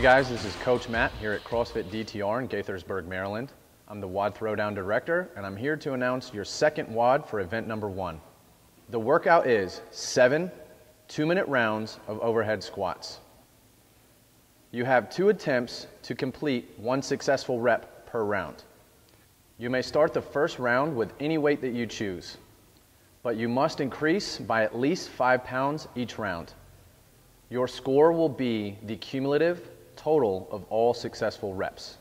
guys, this is Coach Matt here at CrossFit DTR in Gaithersburg, Maryland. I'm the WOD Throwdown Director, and I'm here to announce your second WOD for event number one. The workout is seven two-minute rounds of overhead squats. You have two attempts to complete one successful rep per round. You may start the first round with any weight that you choose, but you must increase by at least five pounds each round. Your score will be the cumulative total of all successful reps.